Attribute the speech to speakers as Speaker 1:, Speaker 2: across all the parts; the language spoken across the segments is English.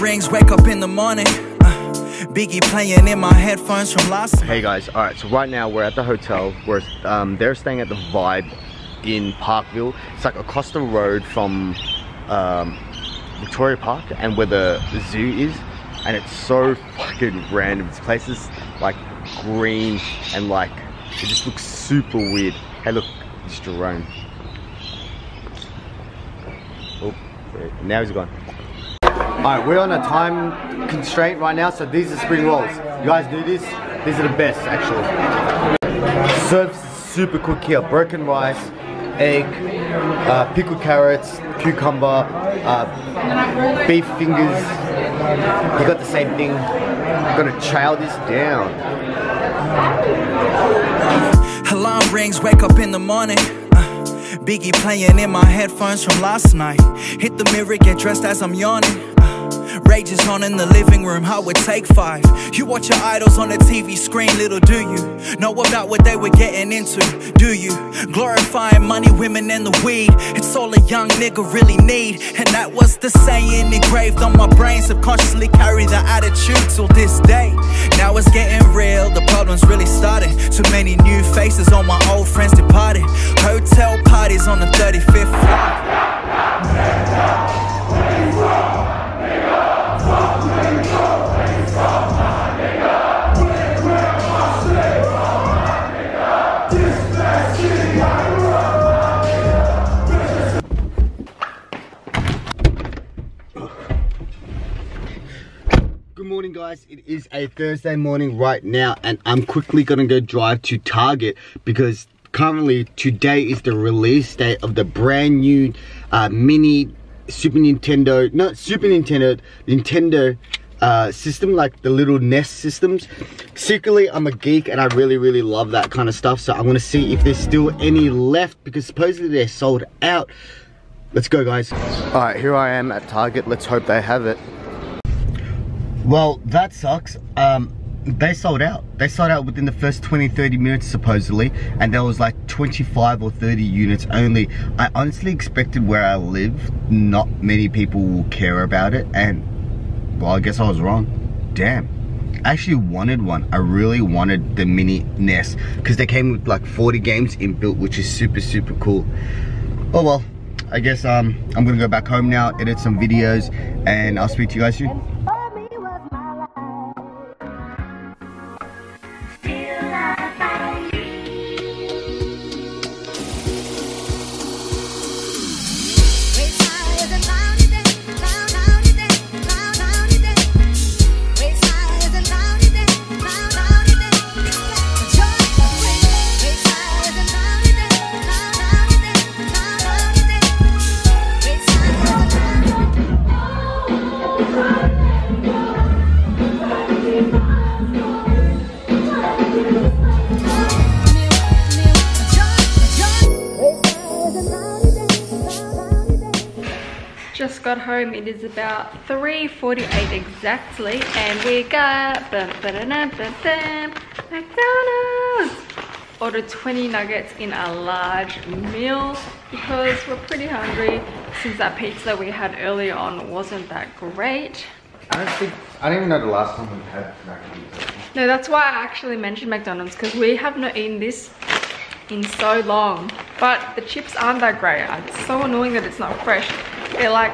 Speaker 1: rings, wake up in the morning. Uh, Biggie playing in my headphones from last.
Speaker 2: Hey guys, alright, so right now we're at the hotel. We're, um, they're staying at the Vibe in Parkville. It's like across the road from um, Victoria Park and where the zoo is. And it's so fucking random. This place is like green and like, it just looks super weird. Hey look, it's Jerome. Oh, now he's gone. Alright, we're on a time constraint right now, so these are spring rolls. You guys do this? These are the best, actually. Serves super quick here. Broken rice, egg, uh, pickled carrots, cucumber, uh, beef fingers. You got the same thing. I'm gonna chow this down.
Speaker 1: Alarm rings, wake up in the morning. Biggie playing in my headphones from last night. Hit the mirror, get dressed as I'm yawning. Rage is on in the living room, how would take five? You watch your idols on the TV screen, little do you know about what they were getting into? Do you? Glorifying money, women, and the weed. It's all a young nigga really need. And that was the saying engraved on my brain. Subconsciously carry the attitude till this day. Now it's getting real, the problem's really started. Too many new faces, all my old friends departed. Hotel parties on the 35th floor.
Speaker 2: Is a Thursday morning right now and I'm quickly gonna go drive to Target because currently today is the release date of the brand new uh, mini Super Nintendo, not Super Nintendo, Nintendo uh, system like the little NES systems. Secretly I'm a geek and I really really love that kind of stuff so I'm gonna see if there's still any left because supposedly they're sold out. Let's go guys. Alright, here I am at Target, let's hope they have it. Well, that sucks. Um, they sold out. They sold out within the first 20, 30 minutes supposedly. And there was like 25 or 30 units only. I honestly expected where I live, not many people will care about it. And, well, I guess I was wrong. Damn. I actually wanted one. I really wanted the mini NES. Because they came with like 40 games inbuilt, which is super, super cool. Oh well. I guess um, I'm gonna go back home now, edit some videos, and I'll speak to you guys soon.
Speaker 3: Got home. It is about 3.48 exactly. And we got ba -ba -da -da -da, McDonald's. Ordered 20 nuggets in a large meal because we're pretty hungry since that pizza we had earlier on wasn't that great.
Speaker 2: I don't think, I don't even know the last time we had macaroni.
Speaker 3: No, that's why I actually mentioned McDonald's because we have not eaten this in so long. But the chips aren't that great. It's so annoying that it's not fresh. They're like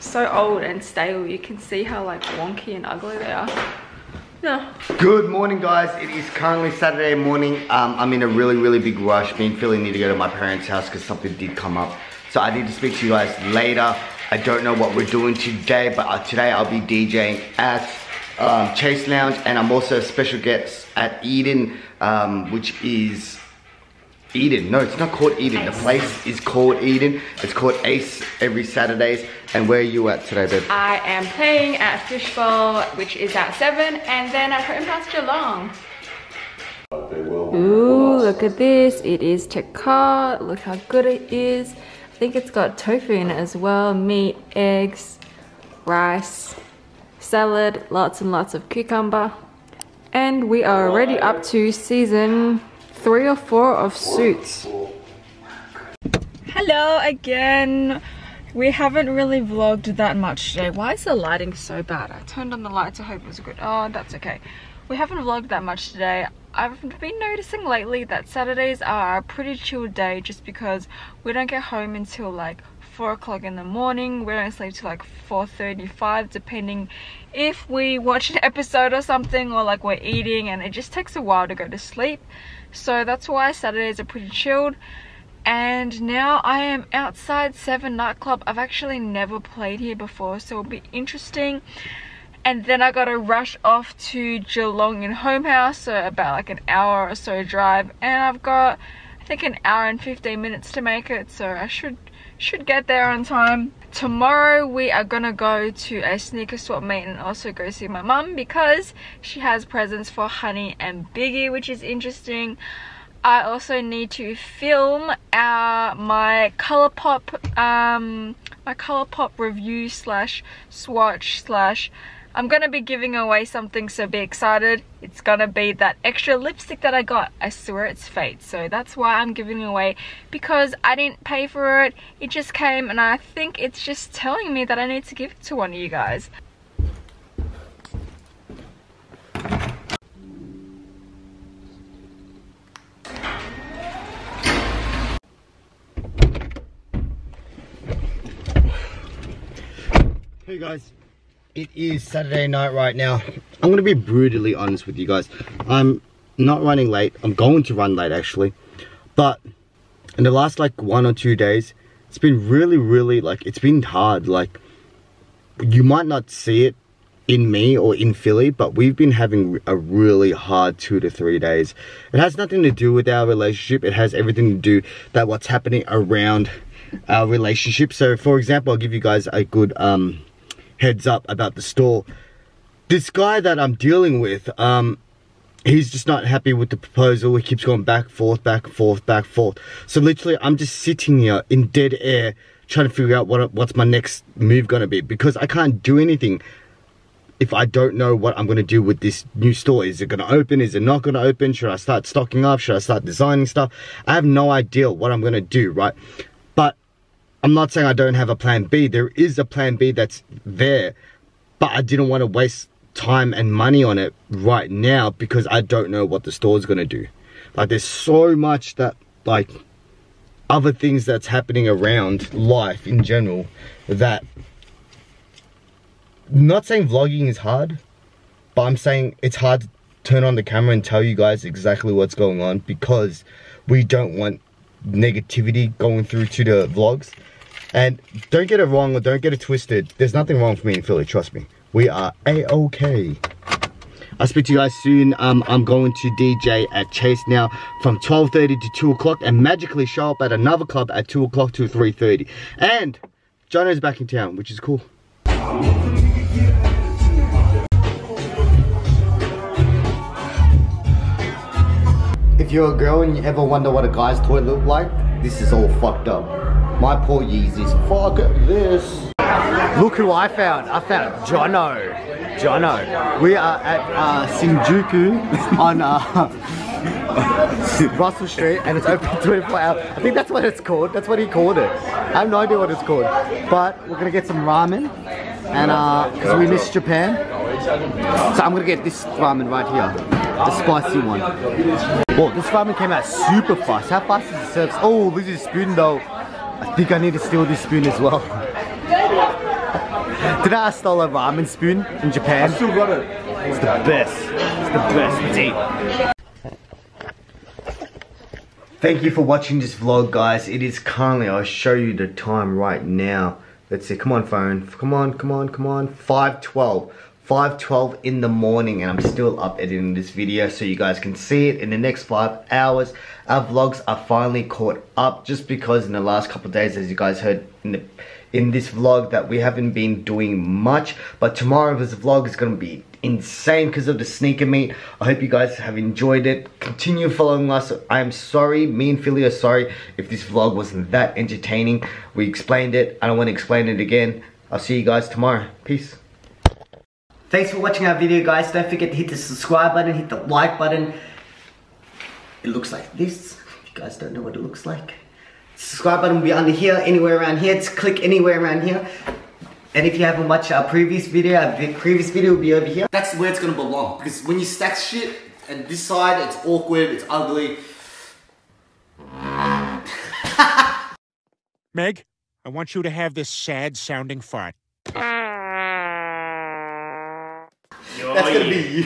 Speaker 3: so old and stale. You can see how like wonky and ugly they are. Yeah.
Speaker 2: Good morning guys, it is currently Saturday morning. Um, I'm in a really, really big rush. Me and Philly need to go to my parents' house because something did come up. So I need to speak to you guys later. I don't know what we're doing today, but uh, today I'll be DJing at um, Chase Lounge and I'm also a special guest at Eden, um, which is Eden. No, it's not called Eden. The place is called Eden. It's called Ace every Saturdays. And where are you at today, babe?
Speaker 3: I am playing at Fishbowl, which is at 7, and then at Home House Geelong. Ooh, look at this. It is tikka. Look how good it is. I think it's got tofu in it as well. Meat, eggs, rice, salad, lots and lots of cucumber. And we are already up to season three or four of Suits. Hello again. we haven't really vlogged that much today. Why is the lighting so bad? I turned on the lights, I hope it was good. Oh, that's okay. We haven't vlogged that much today. I've been noticing lately that Saturdays are a pretty chill day just because we don't get home until like 4 o'clock in the morning. We don't sleep till like 4.35 depending if we watch an episode or something or like we're eating and it just takes a while to go to sleep. So that's why Saturdays are pretty chilled. And now I am outside 7 nightclub. I've actually never played here before so it'll be interesting and then I gotta rush off to Geelong in Home House, so about like an hour or so drive, and I've got think an hour and 15 minutes to make it, so I should should get there on time. Tomorrow we are gonna go to a sneaker swap meet and also go see my mum because she has presents for Honey and Biggie, which is interesting. I also need to film our my Colourpop um my Colourpop review slash swatch slash I'm gonna be giving away something so be excited. It's gonna be that extra lipstick that I got. I swear it's fate. So that's why I'm giving away because I didn't pay for it. It just came and I think it's just telling me that I need to give it to one of you guys.
Speaker 2: Hey guys, it is Saturday night right now. I'm gonna be brutally honest with you guys. I'm not running late. I'm going to run late actually. But in the last like one or two days, it's been really, really like, it's been hard. Like, you might not see it in me or in Philly, but we've been having a really hard two to three days. It has nothing to do with our relationship. It has everything to do that what's happening around our relationship. So for example, I'll give you guys a good um, heads up about the store. This guy that I'm dealing with, um, he's just not happy with the proposal. He keeps going back, forth, back, forth, back, forth. So literally, I'm just sitting here in dead air trying to figure out what what's my next move gonna be because I can't do anything if I don't know what I'm gonna do with this new store. Is it gonna open? Is it not gonna open? Should I start stocking up? Should I start designing stuff? I have no idea what I'm gonna do, right? I'm not saying I don't have a plan B. There is a plan B that's there, but I didn't want to waste time and money on it right now because I don't know what the store's going to do. Like there's so much that like other things that's happening around life in general that not saying vlogging is hard, but I'm saying it's hard to turn on the camera and tell you guys exactly what's going on because we don't want negativity going through to the vlogs and don't get it wrong or don't get it twisted. There's nothing wrong with me in Philly, trust me. We are a-okay. I'll speak to you guys soon. Um, I'm going to DJ at Chase now from 12.30 to 2 o'clock and magically show up at another club at 2 o'clock to 3.30. And Jono's back in town, which is cool. If you're a girl and you ever wonder what a guy's toy looked like, this is all fucked up. My poor Yeezys. Fuck this. Look who I found. I found Jono. Jono. We are at uh, Shinjuku on uh, Russell Street and it's open 24 hours. I think that's what it's called. That's what he called it. I have no idea what it's called. But we're gonna get some ramen and uh, because we miss Japan. So I'm gonna get this ramen right here. The spicy one. Whoa, this ramen came out super fast. How fast is it served? Oh, this is spoon though. I think I need to steal this spoon as well. Did I stole a ramen spoon in Japan?
Speaker 4: I still got it.
Speaker 2: It's the best. It's the best. Eat. Thank you for watching this vlog, guys. It is currently, I'll show you the time right now. Let's see, come on phone. Come on, come on, come on. 512. 5.12 in the morning and I'm still up editing this video so you guys can see it in the next five hours. Our vlogs are finally caught up just because in the last couple days as you guys heard in, the, in this vlog that we haven't been doing much but tomorrow's vlog is going to be insane because of the sneaker meet. I hope you guys have enjoyed it. Continue following us. I am sorry, me and Philly are sorry if this vlog wasn't that entertaining. We explained it. I don't want to explain it again. I'll see you guys tomorrow. Peace. Thanks for watching our video guys. Don't forget to hit the subscribe button, hit the like button. It looks like this. If you guys don't know what it looks like. Subscribe button will be under here, anywhere around here. Just click anywhere around here. And if you haven't watched our previous video, our previous video will be over here.
Speaker 4: That's where it's gonna belong. Because when you stack shit, and this side, it's awkward, it's ugly.
Speaker 5: Meg, I want you to have this sad sounding fart.
Speaker 4: That's gonna be you.